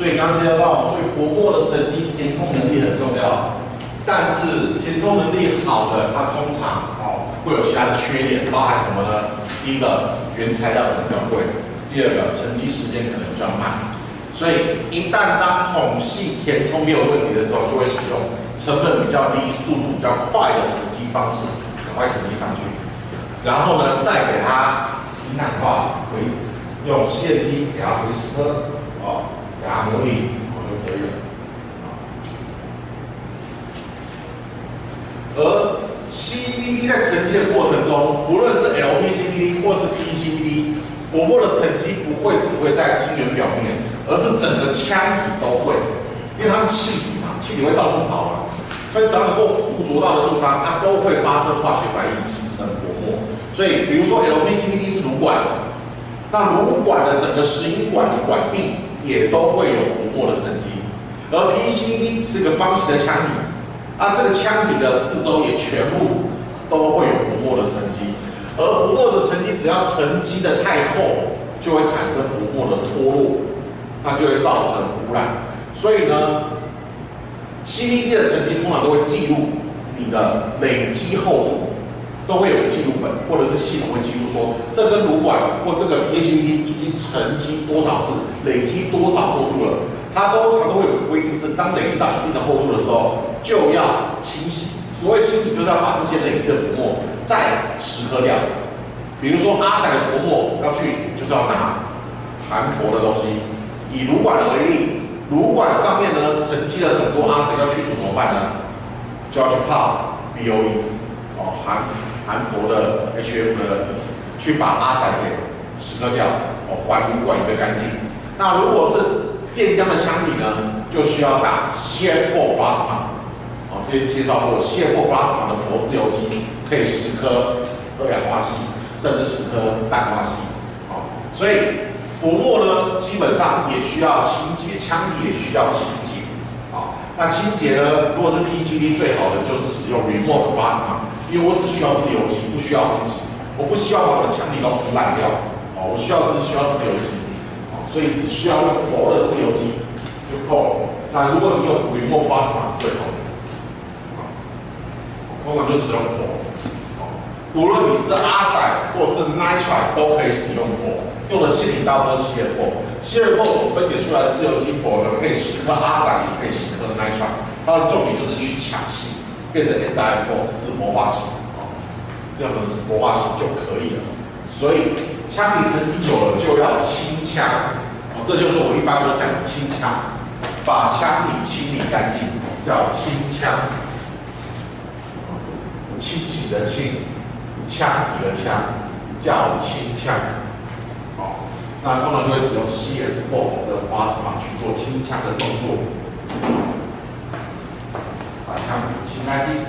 所以刚介绍到，所以薄膜的沉积填充能力很重要。但是填充能力好的，它通常哦会有其他的缺点，包含什么呢？第一个，原材料可能比较贵；第二个，沉积时间可能比较慢。所以一旦当孔隙填充没有问题的时候，就会使用成本比较低、速度比较快的沉积方式，赶快沉积上去。然后呢，再给它平坦化，回用线滴给它回蚀，哦，给它模拟，哦就可以了。而 CVD 在沉积的过程中，不论是 LPCVD 或是 PCVD，薄膜的沉积不会只会在晶圆表面。而是整个腔体都会，因为它是气体嘛，气体会到处跑嘛，所以只要能够附着到的地方，它都会发生化学反应形成薄膜。所以，比如说 LPCVD 是炉管，那炉管的整个石英管的管壁也都会有薄膜的沉积，而 PCV 是个方形的腔体，那这个腔体的四周也全部都会有薄膜的沉积，而薄膜的沉积只要沉积的太厚，就会产生薄膜的脱落。那就会造成污染，所以呢，CVD 的成绩通常都会记录你的累积厚度，都会有个记录本，或者是系统会记录说，这根炉管或这个 P 型 P 已经沉积多少次，累积多少厚度了，它都常都会有个规定是，当累积到一定的厚度的时候，就要清洗。所谓清洗，就是要把这些累积的薄膜再蚀刻掉。比如说阿仔的薄膜要去除，就是要拿含氟的东西。以炉管为例，炉管上面呢沉积了很多阿仔，要去除怎么办呢？就要去泡 BOE，哦含含氟的 HF 的液体，去把阿散给蚀刻掉，哦还原管一个干净。那如果是电浆的腔体呢，就需要打 CF4 plasma，哦之前介绍过 CF4 plasma 的氟自由基可以蚀刻二氧化锡，甚至蚀刻氮化锡，哦所以。薄膜呢，基本上也需要清洁，腔体也需要清洁。啊，那清洁呢，如果是 PCB 最好的就是使用 Remove Plasma，因为我只需要自由基，不需要空气，我不希望把我的腔体都烘烂掉。哦，我需要只需要自由基，哦，所以只需要用氟的自由基就够了。那如果你用 Remove Plasma 是最好的，啊，通常就使用氟。无论你是阿塞或是 Nitrite 都可以使用氟。用的气体大部分都是 CFO，CFO 所分解出来的自由基氟呢，可以蚀刻阿塞，也可以蚀刻 Nitride，它的重点就是去抢锡，变成 SiO4 是氟化型，啊，任何是氟化型就可以了。所以枪体沉积久了就要清枪，哦，这就是我一般所讲的清枪，把枪体清理干净叫清枪，清洗的清，枪体的枪叫清枪。哦那通常就会使用 c f 的 plasma 去做清枪的动作，把枪体清干净。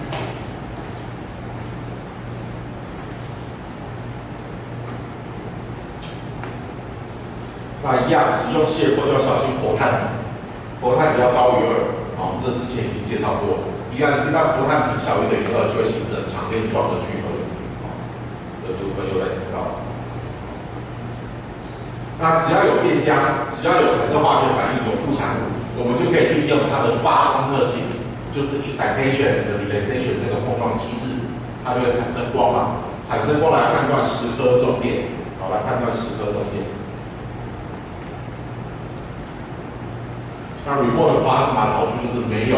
那一样使用 CF4 要小心氟碳，氟碳比较高于二，啊，这之前已经介绍过。一样，一旦氟碳比小于等于二，就会形成长链状的聚合，啊，这部分又在提到。那只要有电浆，只要有产生化学反应，有副产物，我们就可以利用它的发光特性，就是 excitation 的 relaxation 这个碰撞机制，它就会产生光芒，产生光来判断时刻重电，好来判断时刻重电。那 remote plasma 好处就是没有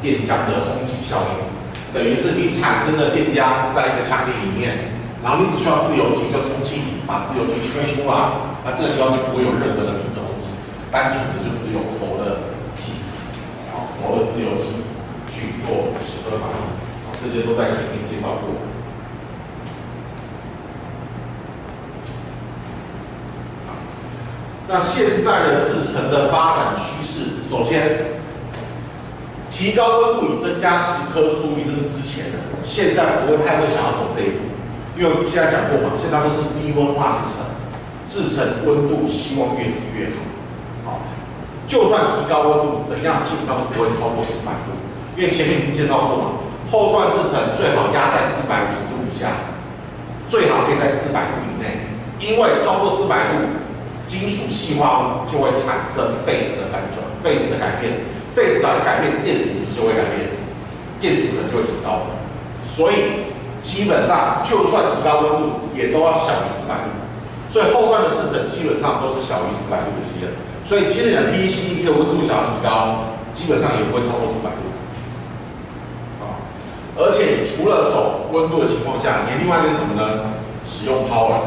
电浆的轰击效应，等于是你产生的电浆在一个腔体里面。然后你只需要自由基，就空气把自由基吹出来，那这个地方就不会有任何的离子轰击，单纯的就只有佛的体，啊，氟的自由，这些都在前面介绍过。那现在的制程的发展趋势，首先提高温度以增加蚀刻速率，这是之前的，现在不会太会想要走这一步。因为现在讲过嘛，现在都是低温化制成，制成温度希望越低越好。好，就算提高温度，怎样基本上都不会超过四百度。因为前面已经介绍过嘛，后段制成最好压在四百五十度以下，最好可以在四百度以内。因为超过四百度，金属细化物就会产生 phase 的反转，phase 的改变，phase 的改变，电阻值就会改变，电阻能就会提高。所以基本上就算提高温度，也都要小于四百度。所以后段的制程基本上都是小于四百度的。所以其实你的 PECVD 的温度想要提高，基本上也不会超过四百度。而且除了走温度的情况下，你另外一个是什么呢？使用 power。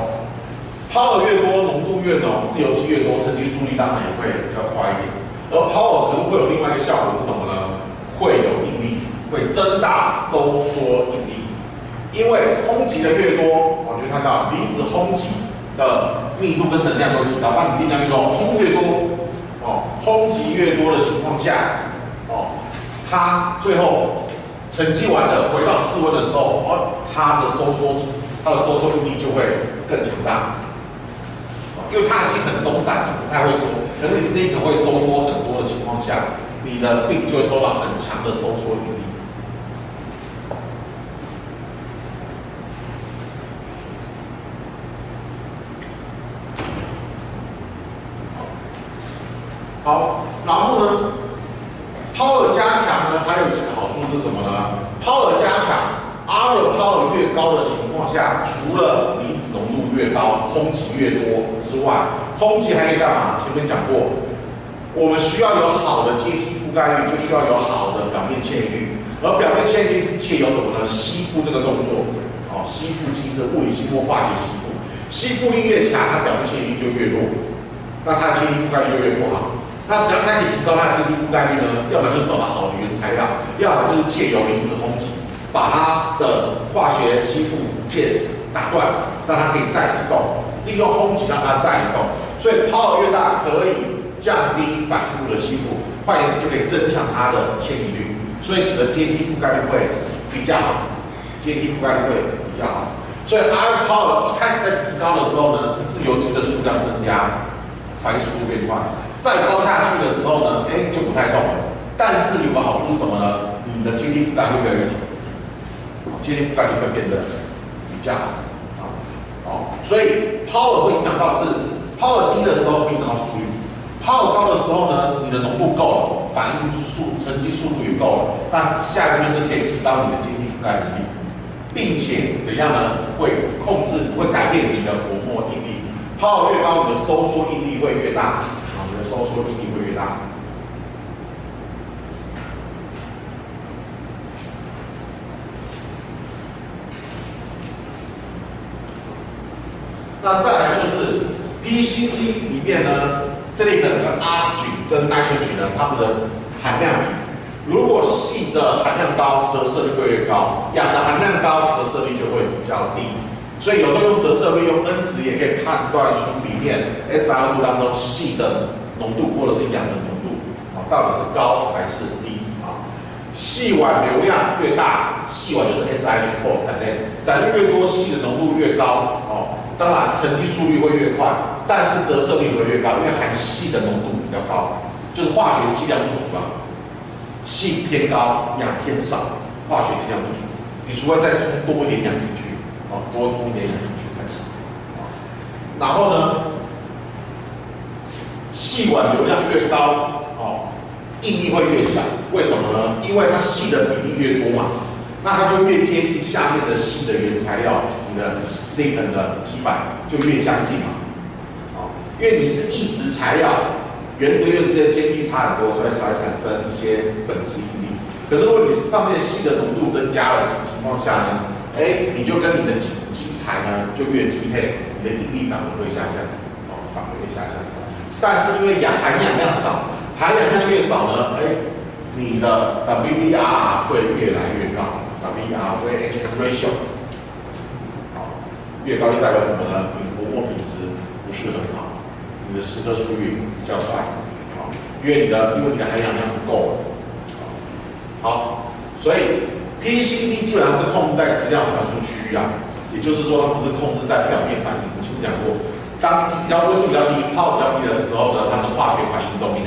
power 越多，浓度越浓，自由基越多，沉积速率当然也会比较快一点。而 power 可能会有另外一个效果是什么呢？会有应力，会增大收缩应力。因为轰击的越多，我们就看到离子轰击的密度跟能量都提高。当你电量越多，轰越多，哦，轰击越多的情况下，哦，它最后沉积完了回到室温的时候，哦，它的收缩，它的收缩力就会更强大。因为它已经很松散了，不太会缩。等你 s n a k 会收缩很多的情况下，你的病就会受到很强的收缩力。好，然后呢超，是什么呢？power 加强，R power 越高的情况下，除了离子浓度越高，空气越多。之外，空气还可以干嘛？前面讲过，我们需要有好的阶梯覆盖率，就需要有好的表面迁移率。而表面迁移率是借由什么呢？吸附这个动作，哦，吸附机是物理吸附、化学吸附，吸附力越强，它表面迁移率就越弱，那它的阶梯覆盖率就越不好。那只要才可以提高它的阶梯覆盖率呢？要么就是找到好的原材料，要么就是借由离子轰击，把它的化学吸附键打断，让它可以再移动。利用轰击让它再移动，所以 power 越大可以降低反应物的吸附，换言之就可以增强它的迁移率，所以使得阶梯覆盖率会比较好，阶梯覆盖率会比较好。所以 ion power 一开始在提高的时候呢，是自由基的数量增加，反应速度变快。再高下去的时候呢，哎就不太动了。但是有个好处是什么呢？你的阶梯覆盖会越来越好，阶梯覆盖就会变得比较好。所以 power 会影响到是 power 低的时候会影响到速率，power 高的时候呢，你的浓度够了，反应速沉积速度也够了，那下一个就是可以提高你的经济覆盖能力，并且怎样呢？会控制会改变你的薄膜应力，power 越高，你的收缩应力会越大，收缩力会越大。那再来就是 PCB 里面呢，silicon 跟 oxygen 跟 nitrogen 呢，它们的含量比，如果细的含量高，折射率会越高；氧的含量高，折射率就会比较低。所以有时候用折射率用 N 值也可以判断出里面 s r 2当中细的浓度或者是氧的浓度啊，到底是高还是低啊？细管流量越大，细管就是 SiH4 闪电，闪电越多，细的浓度越高哦。当然，沉积速率会越快，但是折射率会越高，因为含细的浓度比较高，就是化学剂量不足啊，细偏高，氧偏少，化学剂量不足，你除非再通多一点氧进去，哦，多通一点氧进去才行。然后呢，细管流量越高，哦，应力会越小，为什么呢？因为它细的比例越多嘛，那它就越接近下面的细的原材料。你的 silicon 的基板就越相近嘛，哦，因为你是一直材料，原则原则间距差很多，所以才产生一些粉质应力。可是如果你上面细的浓度增加了情况下呢，哎，你就跟你的基基材呢就越匹配，你的应力反而会下降，哦，反而会下降。但是因为氧含氧量少，含氧量越少呢，哎，你的 WER 会越来越高，WER 会 H ratio。越高就代表什么呢？你薄膜品质不是很好，你的蚀刻速率比较快，啊，因为你的因为你的含氧量不够，好，所以 PCB 基本上是控制在质量传输区域啊，也就是说它不是控制在表面反应。我前面讲过，当要温度比较低、泡比较低的时候呢，它是化学反应动力，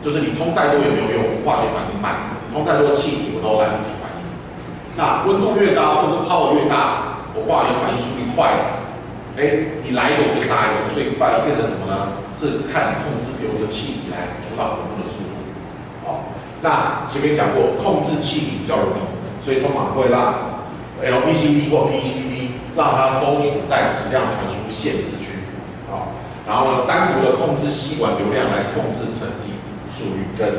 就是你通再多也没有用，化学反应慢，你通再多气体我都来不及反应。那温度越高或者泡越大。我化学反应速率快了，哎，你来一个我就杀一个，所以反而变成什么呢？是看你控制流着气体来主导活动的速度。好，那前面讲过，控制气体比较容易，所以通常会让 LPCVD 或 PCVD 让它都处在质量传输限制。然后呢，单独的控制吸管流量来控制沉积速率跟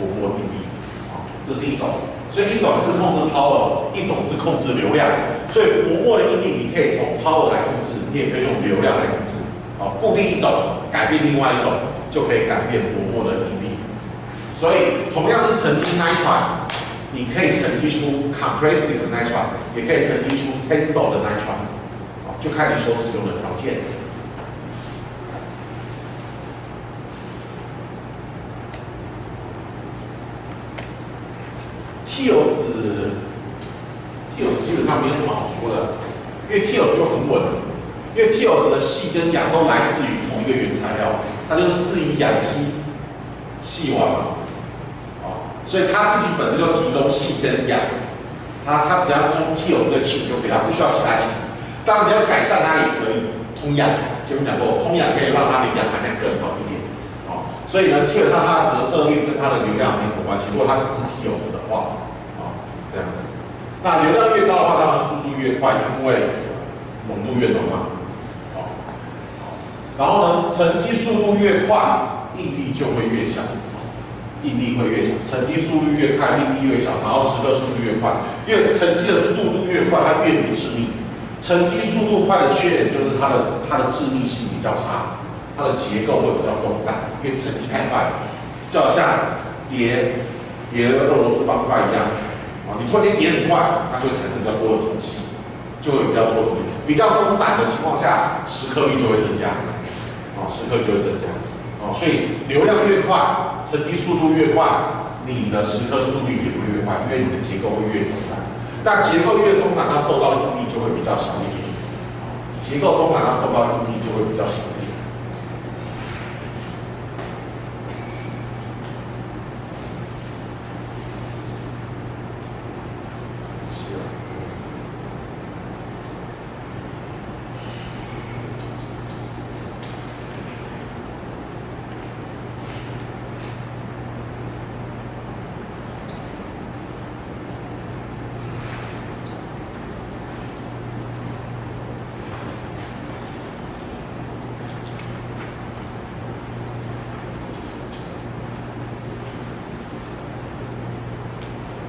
薄膜定力。好，这是一种。所以一种是控制 power，一种是控制流量。所以薄膜的应力你可以从 power 来控制，你也可以用流量来控制。好，固定一种，改变另外一种，就可以改变薄膜的应力。所以同样是沉积 nitrile，你可以沉积出 compressive nitrile，也可以沉积出 tensile 的 nitro。好，就看你所使用的条件。TIOS，TIOS 基本上没有什么好说的，因为 TIOS 就很稳，因为 TIOS 的细跟氧都来自于同一个原材料，它就是四乙氧基细烷嘛，哦，所以它自己本身就提供细跟氧，它它只要通 TIOS 的氢就可以，它不需要其他氢。当然你要改善它也可以，通氧，前面讲过，通氧可以让它的氧含量更高一点，哦，所以呢，基本上它的折射率跟它的流量没什么关系，如果它只是 TIOS 的。那流量越高的话，当然速度越快，因为浓度越浓嘛。好，然后呢，沉积速度越快，应力就会越小，应力会越小。沉积速度越快，应力越小，然后时刻速度越快，因为沉积的速度越快，它越不致密。沉积速度快的缺点就是它的它的致密性比较差，它的结构会比较松散，因为沉积太快，就好像叠叠那个俄罗斯方块一样。啊，你突然间叠很快，它就会产生比较多的空隙，就会有比较多的空隙。比较松散的情况下，蚀刻率就会增加，啊，蚀刻就会增加，啊，所以流量越快，沉积速度越快，你的蚀刻速率也会越快，因为你的结构会越松散。但结构越松散，它受到的应力就会比较小一点，结构松散，它受到的应力就会比较小一点。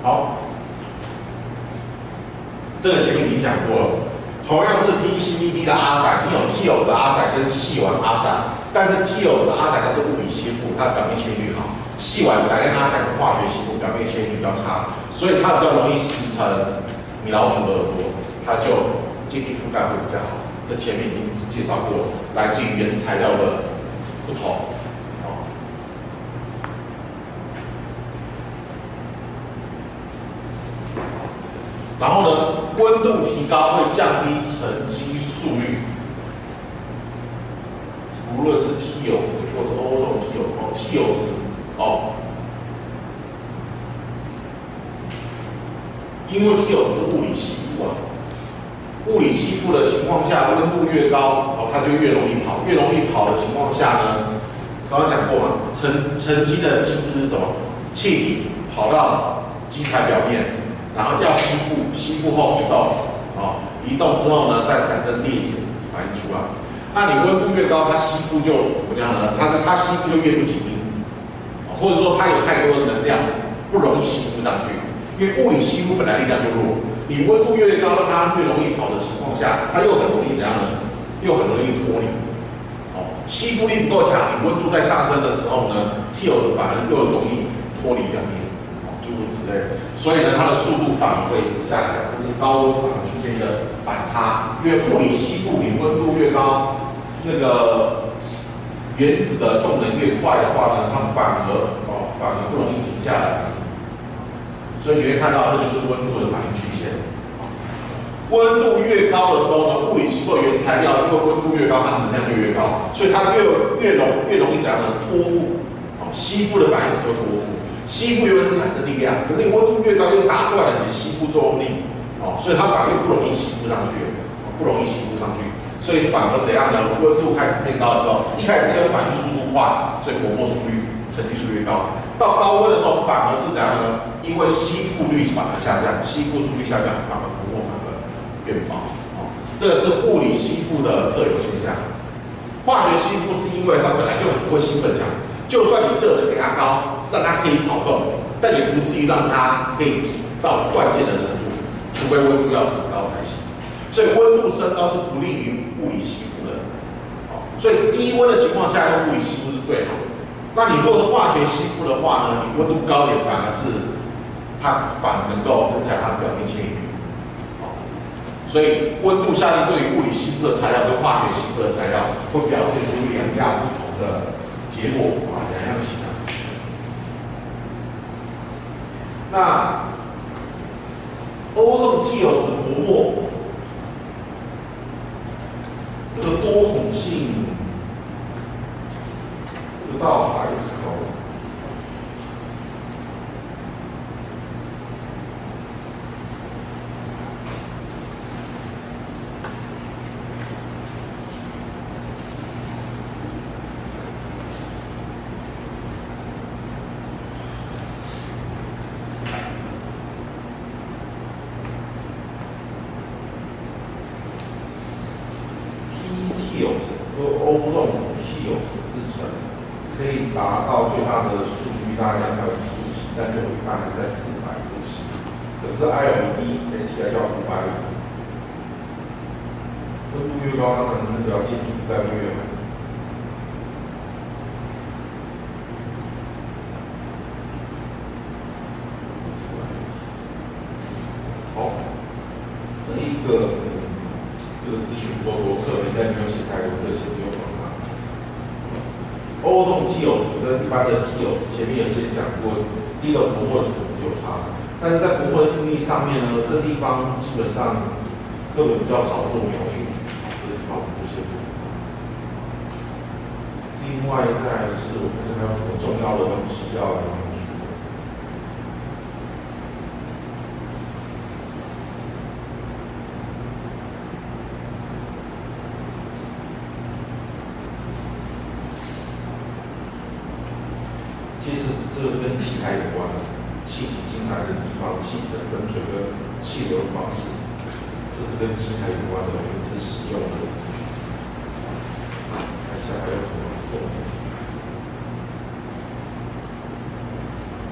好，这个前面已经讲过了。同样是 PECVD 的阿塞，你有 TIOS 阿塞跟细烷阿塞，但是 TIOS 阿塞它是物理吸附，它的表面纤维率好；细烷塞跟阿塞是化学吸附，表面纤维率比较差，所以它比较容易形成米老鼠的耳朵，它就晶体覆盖会比较好。这前面已经介绍过，来自于原材料的不同。然后呢，温度提高会降低沉积速率，无论是 TIOS 或是欧洲 TIOS 哦，TIOS 哦，因为 TiO 是物理吸附啊，物理吸附的情况下，温度越高哦，它就越容易跑，越容易跑的情况下呢，刚刚讲过嘛，沉沉积的机制是什么？气体跑到基材表面。然后要吸附，吸附后移动，啊，移动之后呢，再产生裂解反应出来。那你温度越高，它吸附就怎么样呢？它它吸附就越不紧密，或者说它有太多的能量，不容易吸附上去。因为物理吸附本来力量就弱，你温度越高，让它越容易跑的情况下，它又很容易怎样呢？又很容易脱离。哦，吸附力不够强，你温度在上升的时候呢，T 油反而又容易脱离表面。诸如此类，所以呢，它的速度反而会下降，这是高温反而出现一个反差。因为物理吸附，你温度越高，那个原子的动能越快的话呢，它反而哦，反而不容易停下来。所以你会看到，这就是温度的反应曲线。温度越高的时候呢，物理吸附原材料，因为温度越高，它能量就越高，所以它越越容越容易怎样呢？托付，哦，吸附的反应是会托付。吸附原本是产生力量，可是你温度越高，就打断了你的吸附作用力，哦，所以它反而不容易吸附上去，不容易吸附上去。所以反而怎样呢？温度开始变高的时候，一开始这个反应速度快，所以薄膜速率、沉积速率高。到高温的时候，反而是怎样呢？因为吸附率反而下降，吸附速率下降，反而薄膜反而变薄。哦，这个是物理吸附的特有现象。化学吸附是因为它本来就很会兴奋强，就算你热的给它高，让它可以跑动，但也不至于让它可以到断键的程度，除非温度要很高才行。所以温度升高是不利于物理吸附的，好，所以低温的情况下用物理吸附是最好的。那你如果是化学吸附的话呢，你温度高点反而是它反能够增加它的表面牵引力，好，所以温度下降对于物理吸附的材料跟化学吸附的材料会表现出两样不同的结果啊，两样情况。那欧重既有是薄膜。这个多孔性，知道海口。这个跟气台有关的，气体进来的地方，气体的喷嘴跟气流方式，这是跟气台有关的，这是使用的。看一下还有什么重点。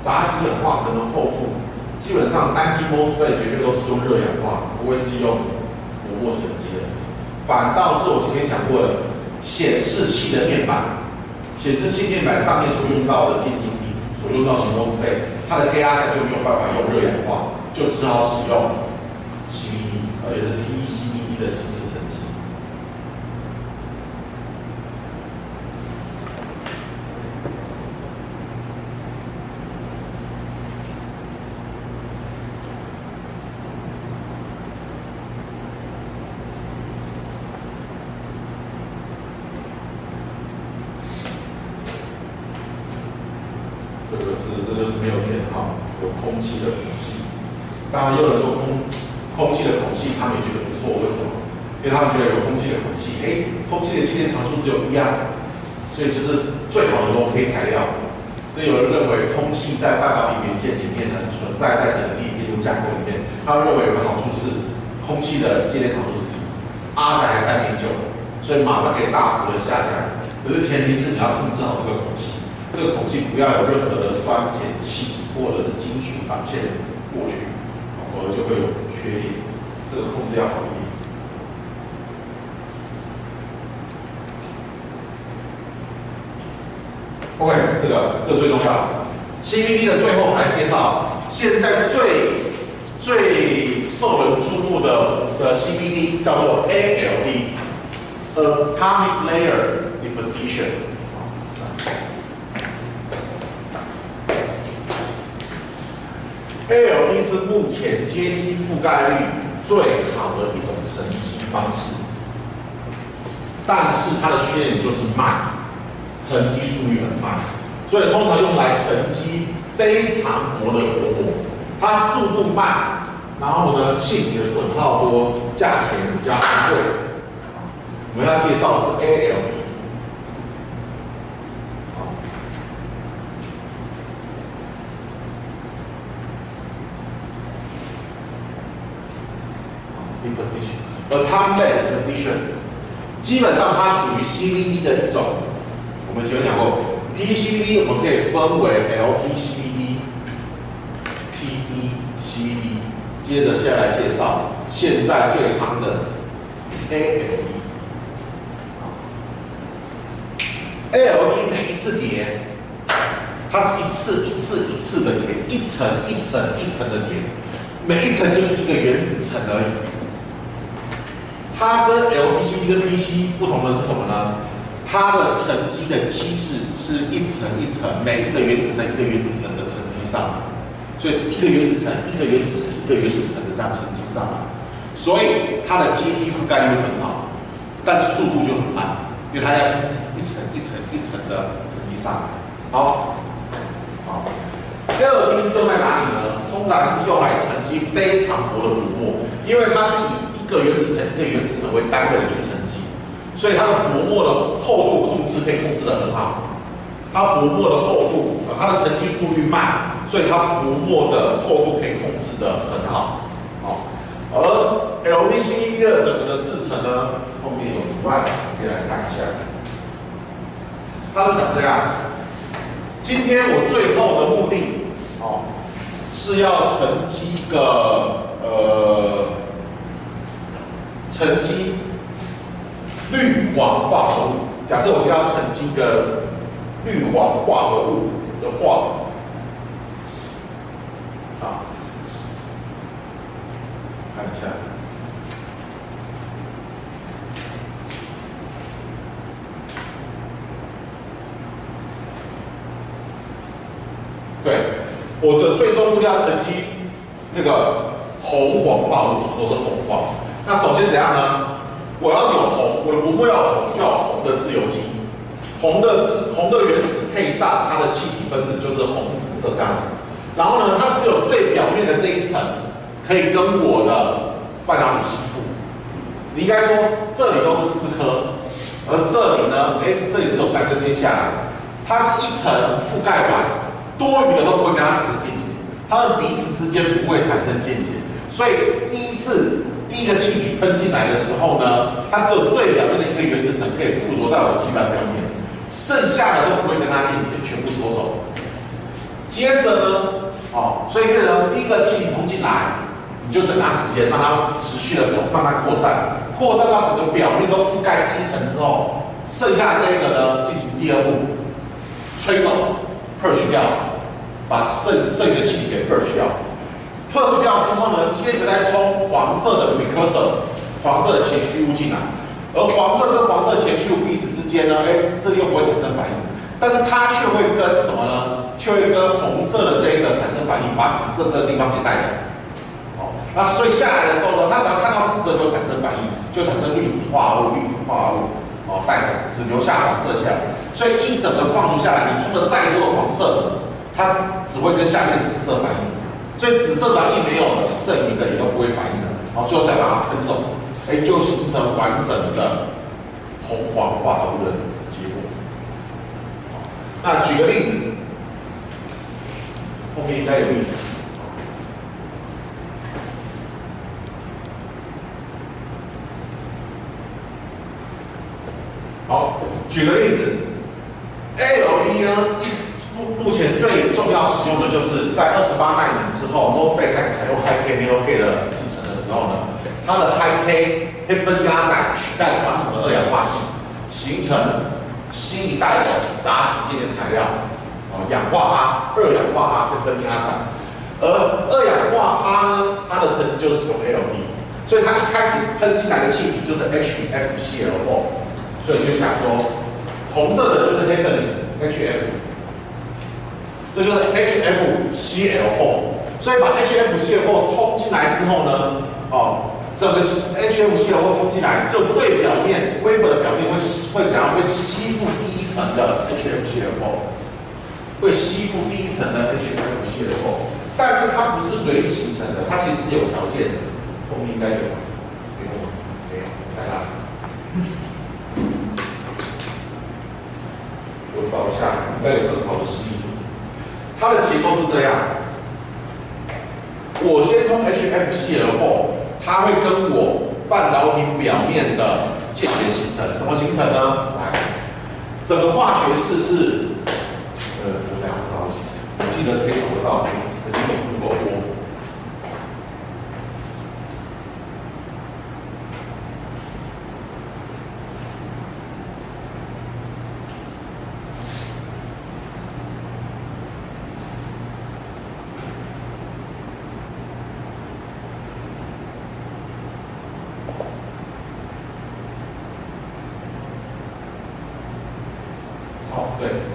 极氧化层的厚度，基本上单机 MOSFET 绝对都是用热氧化，不会是用薄膜沉积的。反倒是我今天讲过的显示器的面板，显示器面板上面所用到的电。左用到什么时位，它的电压材就没有办法用热氧化，就只好使用 CVD，而且是 PECVD 的型。只有一样，所以就是最好的都黑材料。所以有人认为空气在半导体元件里面呢存在在整机电路架构里面，他认为有个好处是空气的接电场是低，阿仔还三点九，所以马上可以大幅的下降。可是前提是你要控制好这个空气，这个空气不要有任何的酸碱气或者是金属导线过去，否则就会有缺点。这个控制要好一点。OK，这个这个最重要，CBD 的最后，我们来介绍现在最最受人注目的的 CBD 叫做 ALD，atomic layer in position。ALD 是目前阶梯覆盖率最好的一种沉级方式，但是它的缺点就是慢。沉积速率很慢，所以通常用来沉积非常薄的薄膜，它速度慢，然后呢气体的损耗多，价钱比较贵。我们要介绍的是 AL。position，而 time l a position，基本上它属于 CVD 的一种。我们前面讲过，PCVD 我们可以分为 LPCVD、PECVD。接着下来介绍现在最夯的 ALD。ALD 每一次叠，它是一次一次一次的叠，一层一层一层的叠，每一层就是一个原子层而已。它跟 LPC 跟 PC 不同的是什么呢？它的沉积的机制是一层一层，每一个原子层一个原子层的沉积上，所以是一个原子层一个原子层一个原子层的这样沉积上来，所以它的阶梯覆盖率很好，但是速度就很慢，因为它要一层一层一层的沉积上来。好，好，第二个 PC 用在哪里呢？通常是用来沉积非常薄的薄膜，因为它是以一个原子层一个原子层为单位的去沉积，所以它的薄膜的厚度控制可以控制的很好。它薄膜的厚度，它的沉积速率慢，所以它薄膜的厚度可以控制的很好。好，而 LPCVD 的整个的制成呢，后面有图案，可以来看一下。它是长这样。今天我最后的目的，哦，是要沉积一个呃。沉积氯磺化合物。假设我现在要沉积个氯磺化合物的话，啊，看一下，对，我的最终目标沉积那个红黄化合物，都是红黄。那首先怎样呢？我要有红，我的薄膜要红，就要红的自由基，红的自红的原子配上它的气体分子就是红紫色这样子。然后呢，它只有最表面的这一层可以跟我的半导体吸附。你应该说这里都是四颗，而这里呢，哎，这里只有三颗接下来，它是一层覆盖完，多余的都不会跟它产生间接，它们彼此之间不会产生间接，所以第一次。第一个气体喷进来的时候呢，它只有最表面的一个原子层可以附着在我的基板表面，剩下的都不会跟它进去，全部抽走。接着呢，哦，所以变成第一个气体冲进来，你就等它时间，让它持续的慢慢扩散，扩散到整个表面都覆盖第一层之后，剩下这个呢进行第二步，吹走，push 掉，把剩剩余的气体给 push 掉。破除掉之后呢，接着再通黄色的 precursor，黄色的前驱物进来，而黄色跟黄色前驱物彼此之间呢，哎，这里又不会产生反应，但是它却会跟什么呢？却会跟红色的这一个产生反应，把紫色这个地方给带走。哦，那所以下来的时候呢，它只要看到紫色就产生反应，就产生粒子化合物，粒子化合物哦带走，只留下黄色下来。所以一整个放下来，你冲的再多的黄色，它只会跟下面紫色反应。所以紫色反应没有了，剩余的也都不会反应了，好，最后再把它喷走，哎，就形成完整的红黄化合物的结果。那举个例子，后面应该有例子。好，举个例子，ALD 呢？目前最重要使用的就是在二十八纳米之后，MOSFET 开始采用 High K Narrow Gate 的制程的时候呢，它的 High K 黑分压载取代传统的二氧化锌，形成新一代的杂体介材料，哦，氧化铵、二氧化铵黑分压载。而二氧化铵呢，它的成绩就是使用 LD，所以它一开始喷进来的气体就是 HFCl4，所以就想说，红色的就是黑分 HF。这就是 HFCL4。所以把 HFCL4 通进来之后呢，哦，整个 HFCL4 通进来，这最表面微薄的表面会会怎样？会吸附第一层的 HFCL4，会吸附第一层的 HFCL4。但是它不是随意形成的，它其实是有条件的。我们应该有给我有吗？没有，来啦。我找一下，应该有很好的吸附。它的结构是这样，我先通 HFCl4，它会跟我半导体表面的间接形成，什么形成呢？来，整个化学式是，呃，我两个找一下，我记得可以找得到，曾经有录过。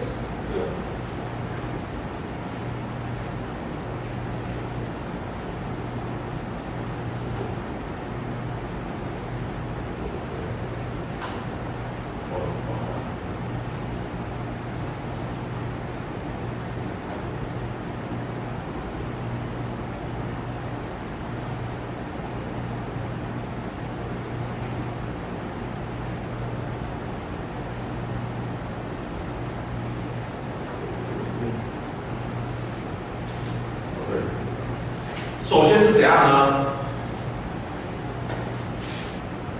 首先是怎样呢？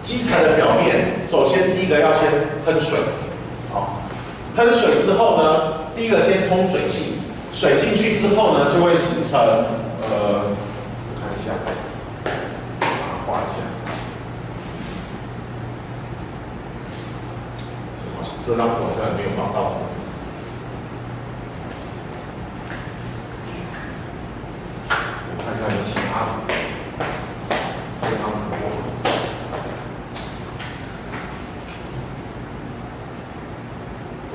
基材的表面，首先第一个要先喷水，好，喷水之后呢，第一个先通水气，水进去之后呢，就会形成，呃，看一下，画一下，这张图好像没有画到。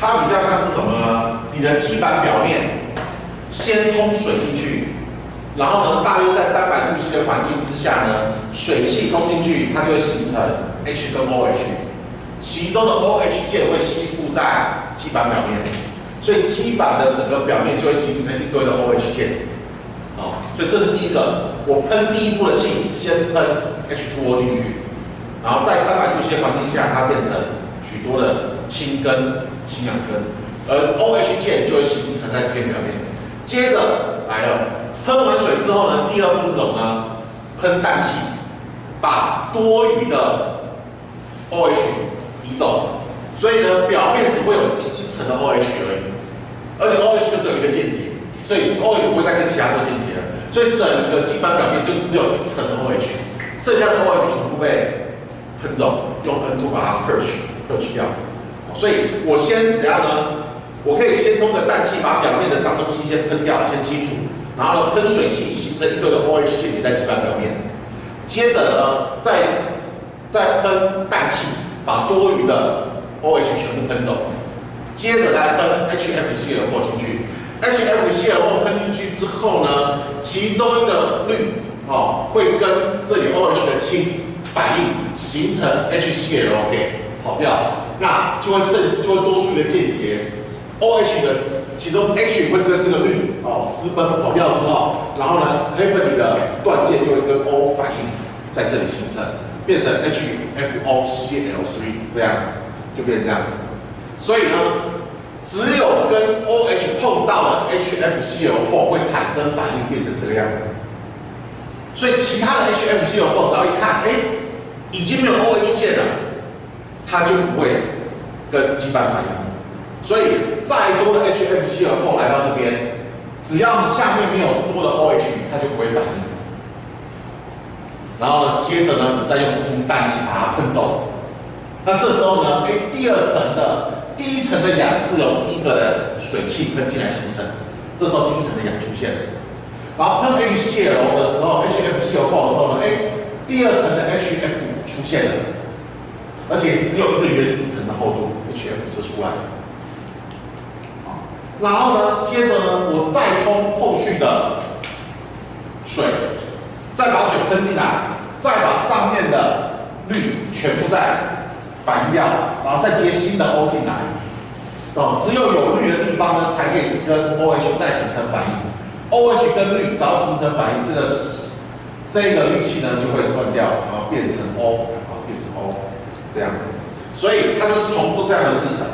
它比较像是什么基板表面先通水进去，然后呢，大约在三百度 C 的环境之下呢，水汽通进去，它就会形成 H 跟 OH，其中的 OH 键会吸附在基板表面，所以基板的整个表面就会形成一堆的 OH 键。啊，所以这是第一个，我喷第一步的气，先喷 H2O 进去，然后在三百度 C 的环境下，它变成许多的。氢根、氢氧根，而 OH 键就会形成在铅表面。接着来了，喷完水之后呢，第二步是什么呢？喷氮气，把多余的 OH 移走。所以呢，表面只会有一层的 OH 而已，而且 OH 就只有一个键结，所以 OH 不会再跟其他做键结了。所以整个基板表面就只有一层 OH，剩下的 OH 全部被喷走，用 N2 把它 purge，purge 掉。所以我先怎样呢？我可以先通过氮气把表面的脏东西先喷掉，先清除，然后喷水器形成一堆的 OH 键在基板表面，接着呢再再喷氮气把多余的 OH 全部喷走，接着来喷 HFCl4 进去，HFCl4 喷进去之后呢，其中一个氯哦会跟这里 OH 的氢反应形成 HClO 给跑掉。那就会剩，就会多出一个键结，OH 的其中 H 会跟这个氯哦私奔跑掉之后，然后呢，黑分里的断键就会跟 O 反应，在这里形成，变成 HFOCl3 这样子，就变成这样子。所以呢，只有跟 OH 碰到了 HFCl4 会产生反应，变成这个样子。所以其他的 HFCl4 只要一看，哎，已经没有 OH 键了。它就不会跟基板反应，所以再多的 HFCl4 来到这边，只要你下面没有多的 OH，它就不会反应。然后呢，接着呢，你再用空氮气把它喷走。那这时候呢，哎，第二层的第一层的氧是由第一个的水汽喷进来形成，这时候第一层的氧出现了。然后喷 HCl 的时候，HFCl4 的时候呢，哎，第二层的 HF 出现了，而且只有一个原子层的厚度，HF 是出来。然后呢，接着呢，我再通后续的水。再把水喷进来，再把上面的氯全部再反应掉，然后再接新的 O 进来，哦，只有有氯的地方呢，才可以跟 OH 再形成反应。OH 跟氯只要形成反应，这个这个氯气呢就会断掉，然后变成 O，啊，变成 O，这样子。所以它就是重复这样的制成。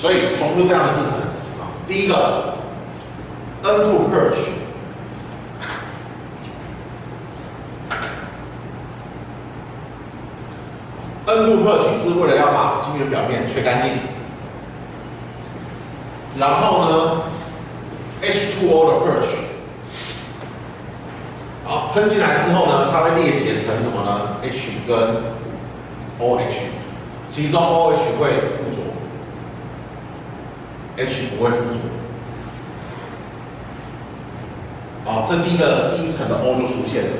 所以重复这样的制成啊，第一个 N2 purge，N2 purge 是为了要把晶圆表面吹干净，然后呢 H2O 的 purge，好喷进来之后呢，它会裂解成什么呢？H 跟 OH，其中 OH 会附。H 不会附着，哦，这第一个第一层的 O 就出现了，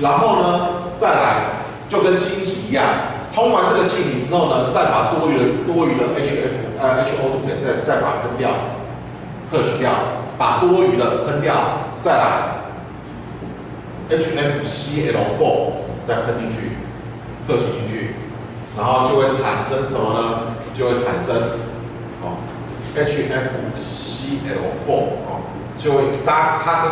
然后呢，再来就跟清洗一样，通完这个气体之后呢，再把多余的多余的 HF 呃 HO2 给再再把它喷掉，克取掉，把多余的喷掉，再来 HFCl4 再喷进去，克取进去，然后就会产生什么呢？就会产生，HFCl4 啊，就会它它跟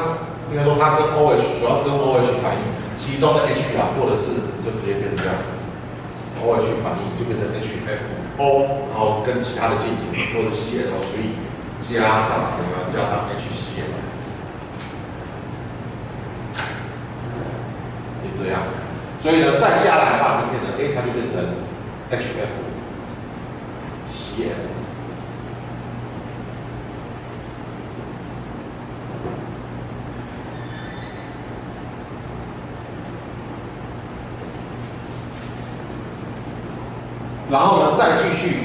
应该说它跟 OH 主要是跟 OH 反应，其中的 H 啊，或者是就直接变成这样，OH 反应就变成 HFO，然后跟其他的进行或者 Cl，所以加上什么？加上 HCl，就这样，所以呢，再下来的话就变成 A，它就变成 H F。然后呢，再继续，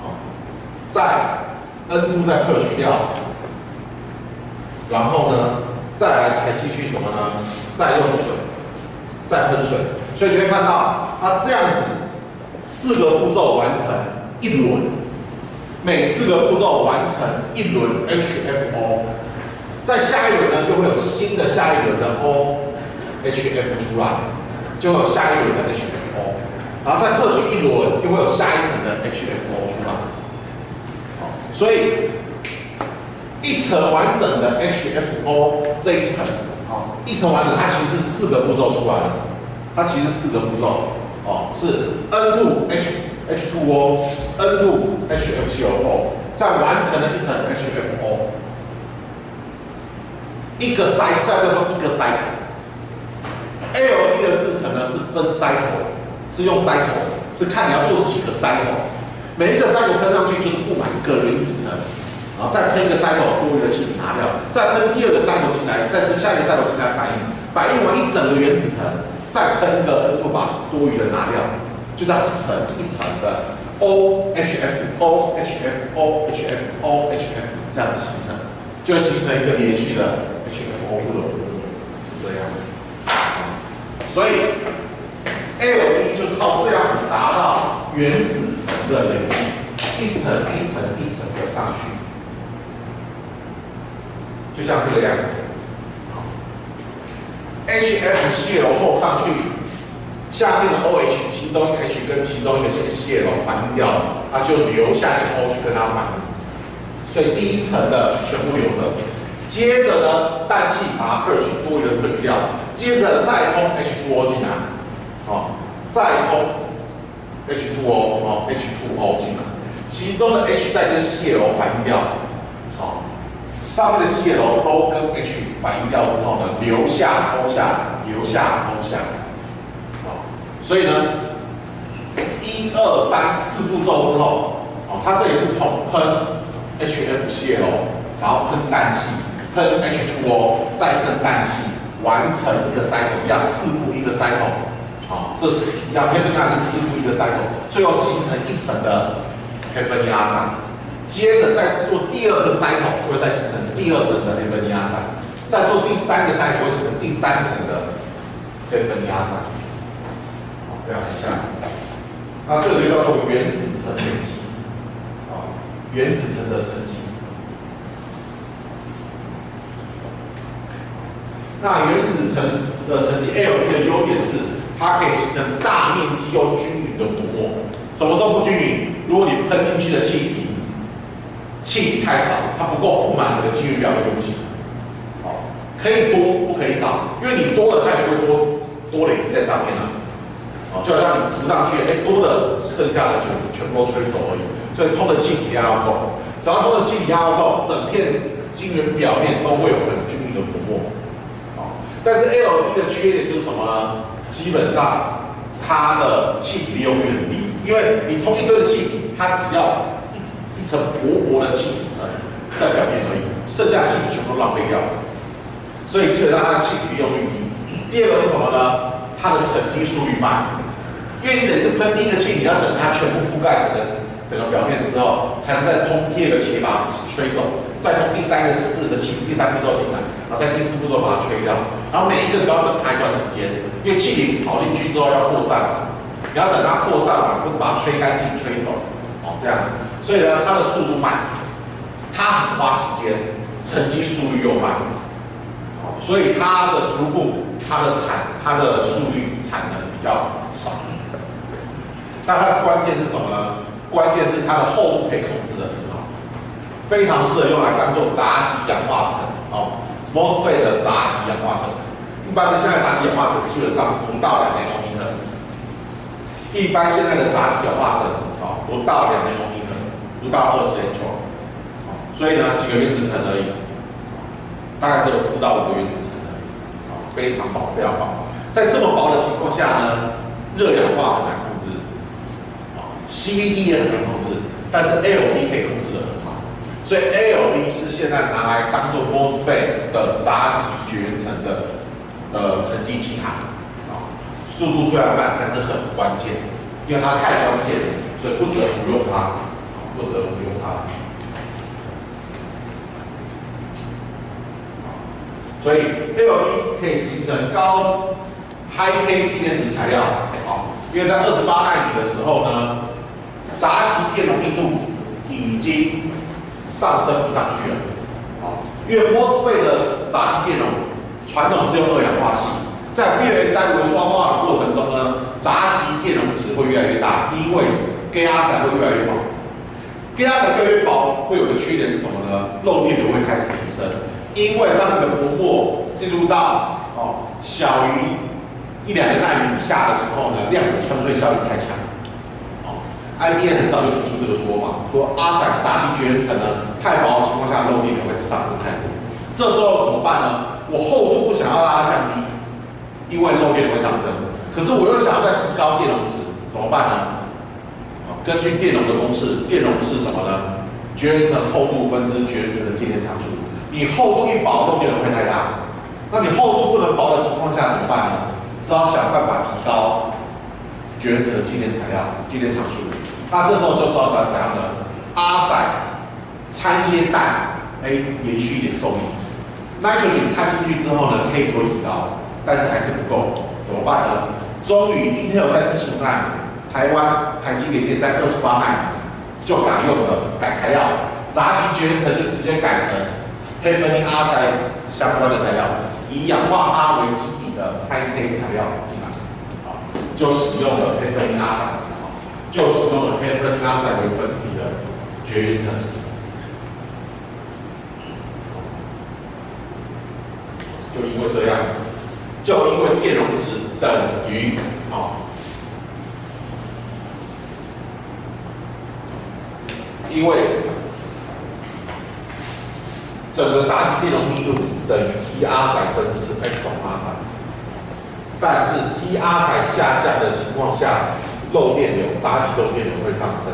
啊，再 N 度再克取掉，然后呢，再来才继续什么呢？再用水，再喷水，所以你会看到它这样子四个步骤完成一轮，每四个步骤完成一轮 HFO，在下一轮呢，就会有新的下一轮的 OHF 出来，就会有下一轮的 HFO。然后再克去一轮，就会有下一层的 HFO 出来。所以一层完整的 HFO 这一层，好，一层完整，它其实是四个步骤出来的。它其实四个步骤，哦，是 N2H H2O，N2HFCO4，再完成了一层 HFO，一个 cycle 叫做一个 cycle。LED 的制成呢是分 cycle。是用 cycle，是看你要做几个 cycle，每一个三氟喷上去就是布满一个原子层，然后再喷一个三氟多余的气体拿掉，再喷第二个三氟进来，再喷下一个三氟进来反应，反应完一整个原子层，再喷一个 N2 把多余的拿掉，就这样一层一层的。OHF，OHF，OHF，OHF 这样子形成，就形成一个连续的 HFO 路，是这样。的，所以。LED 就靠这样子达到原子的累积，一层一层一层的上去，就像这个样子。HFCl4 上去，下面的 OH 其中一个 H 跟其中一个 Cl 反应掉了，它就留下一个 O 去跟它反应，所以第一层的全部留着。接着呢，氮气把二取多余的退去掉，接着再通 H2O 进来。好，再通 H2O，哦，H2O 进来，其中的 H 再跟 Cl 反应掉，好，上面的 Cl 都跟 H 反应掉之后呢，留下 O 下，留下 O 下，好，所以呢，一二三四步骤之后，哦，它这里是从喷 HF 泄漏，然后喷氮气，喷 H2O，再喷氮气，完成一个 cycle，一样四步一个 cycle。好，这是一样，黑分压是四步个 cycle，最后形成一层的黑分压上，接着再做第二个塞孔就会再形成第二层的黑分压上，再做第三个塞孔会形成第三层的黑分压上。好，这样一下。那这个叫做原子层沉积，啊，原子层的沉积。那原子层的层级 L 的优点是，它可以形成大面积又均匀的薄膜。什么时候不均匀？如果你喷进去的气体，气体太少，它不够铺满整个晶圆表面就不行。好，可以多，不可以少，因为你多了，它也会多多累积在上面了。好，就好像你涂上去，哎，多的剩下的就全部都吹走而已。所以通的气体量要够，只要通的气体量要够，整片晶圆表面都会有很均匀的薄膜。好，但是 L E 的缺点就是什么呢？基本上它的气体利用率很低，因为你通一堆的气体，它只要一一层薄薄的气体层在表面而已，剩下的气体全部浪费掉。所以基本上它的气体利用率低。第二个是什么呢？它的沉积速率慢，因为你等是喷第一个气体，要等它全部覆盖整个整个表面之后，才能再通第二个气体把它吹走，再从第三个次的气体第三步骤进来，然后在第四步骤把它吹掉，然后每一个都要等它一段时间，因为气体跑进去之后要扩散，你要等它扩散嘛，或者把它吹干净吹走，哦这样子，所以呢它的速度慢，它很花时间，沉积速率又慢，好，所以它的出库。它的产，它的速率产能比较少。那它的关键是什么呢？关键是它的厚度可以控制的很好，非常适合用来当做杂极氧化层哦，MOSFET 的杂极氧化层。一般的现在杂极氧化层基本上不到两千欧米克，一般现在的杂极氧化层啊不到两千欧米克，不到二十 H 所以呢几个原子层而已，大概只有四到五个原子层啊。非常薄，非常薄。在这么薄的情况下呢，热氧化很难控制，啊，CVD 也很难控制，但是 ALD 可以控制的。所以 ALD 是现在拿来当做 MOSFET 的杂极绝缘层的呃沉积基塔，啊，速度虽然慢，但是很关键，因为它太关键了，所以不得不用它，不得不用它。所以 LED 可以形成高 High K 极电子材料，啊，因为在二十八纳米的时候呢，杂极电容密度已经上升不上去了，好，因为 MOSFET 的杂极电容传统是用二氧化系，在 BLS 三维双化的过程中呢，杂极电容值会越来越大，因为 GaN 材会越来越薄，GaN 材越来越薄会有个缺点是什么呢？漏电流会开始提升。因为当你的薄膜进入到哦小于一两个纳米以下的时候呢，量子穿隧效应太强。哦，IBM 很早就提出这个说法，说阿仔杂极绝缘层呢太薄的情况下，漏电流会上升太多。这时候怎么办呢？我厚度不想要让它降低，因为漏电会上升。可是我又想要再提高电容值，怎么办呢？根据电容的公式，电容是什么呢？绝缘层厚度分之绝缘层的静电长数。你厚度一薄，漏电流会太大。那你厚度不能薄的情况下怎么办呢？只好想办法提高绝缘层的静电材料、静电长数。那这时候就造成怎样的？阿塞掺些氮，哎，延续一点寿命。nitrogen 掺进去之后呢，K 值会提高，但是还是不够，怎么办呢？终于，Intel 在四十五纳米，台湾台积电电在二十八纳米，就改用了改材料，杂极绝缘层就直接改成。黑分阿塞相关的材料，以氧化铵为基底的 High K 材料进来，啊，就使用了黑分阿塞，就使用了黑分离阿塞为本体的绝缘层，就因为这样，就因为电容值等于啊，因为。整个杂极电容密度等于 T R 载分之 X 总 R 载，但是 T R 载下降的情况下，漏电流、杂极漏电流会上升，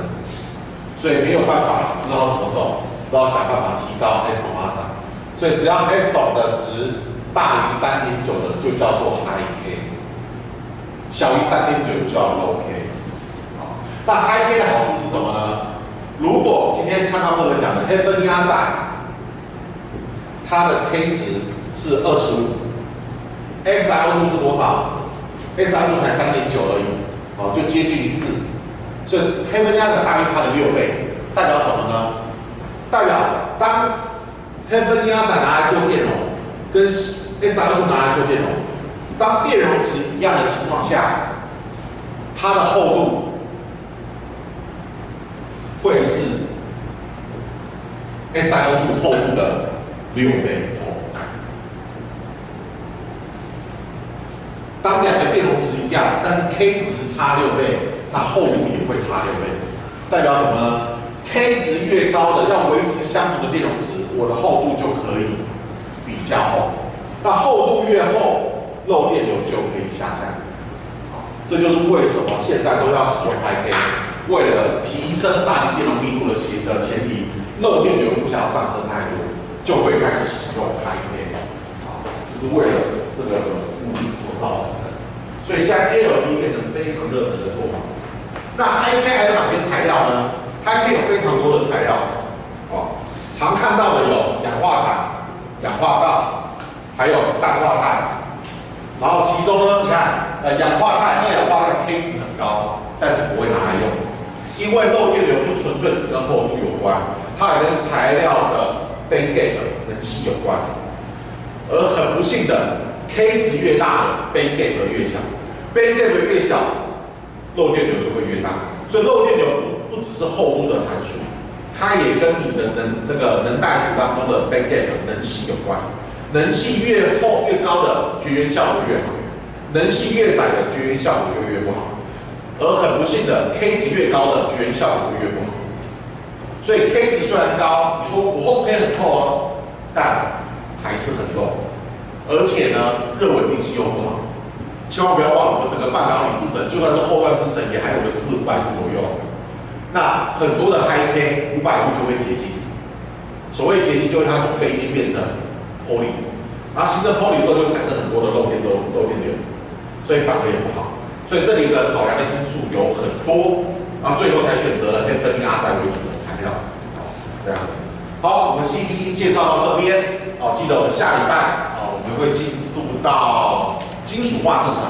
所以没有办法，知道怎么走，只好想办法提高 x 马上。所以只要 x 的值大于三点九的，就叫做 high k；小于三点九就叫 low k。好，那 high k 的好处是什么呢？如果今天看到这个讲的 f n 压载，它的 k 值是二十五，x i o 是多少？x i o 才三点九而已，就接近于四，所以 f n 压载大于它的六倍，代表什么呢？代表当 f n 压载拿来做电容，跟 S I o 拿来做电容，当电容值一样的情况下，它的厚度。会是 SiO2 厚度的六倍厚。当两个电容值一样，但是 K 值差六倍，那厚度也会差六倍。代表什么呢？K 值越高的，要维持相同的电容值，我的厚度就可以比较厚。那厚度越厚，漏电流就可以下降。这就是为什么现在都要使用 HK，。为了提升炸机电容密度的前的前提，漏电流不想要上升太多，就会开始使用 HK，啊，这是为了这个目的所造成。所以现在 LED 变成非常热门的做法。那 IK 还有哪些材料呢？High K 有非常多的材料，哦，常看到的有氧化钽、氧化锆，还有氮化钛。然后其中呢，你看，呃，氧化钛、二氧化钛 K 值很高，但是不会拿来用。因为漏电流不纯粹只跟厚度有关，它也跟材料的 band gap 能吸有关。而很不幸的，K 值越大，band a 越小，band gap 越小，漏电流就会越大。所以漏电流不不只是厚度的函数，它也跟你的能那个能带图当中的 band gap 能吸有关。能系越厚越高的绝缘效果越好，能系越窄的绝缘效果就越不好。而很不幸的，K 值越高的绝缘效果就越不好。所以 K 值虽然高，你说我厚 K 很厚哦，但还是很漏。而且呢，热稳定性又不好。千万不要忘了，我们整个半导体制程，就算是后段制程，也还有个四五百度左右。那很多的 High K 五百度就会结晶。所谓结晶，就是它从非晶变成 Poly，然后形成 Poly 之后，就产生很多的漏电漏漏电流，所以反而也不好。所以这里的考量的因素有很多，然后最后才选择了跟分离阿塞为主的材料，这样子。好，我们 CDE 介绍到这边，哦，记得我们下礼拜，哦，我们会进入到金属化制成。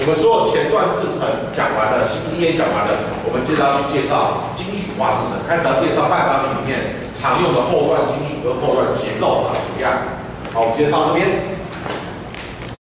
我们所有前段制成讲完了，CDE 讲完了，我们接着去介绍金属化制成，开始要介绍半导体里面常用的后段金属跟后段结构长什么样子。好，我们介绍这边。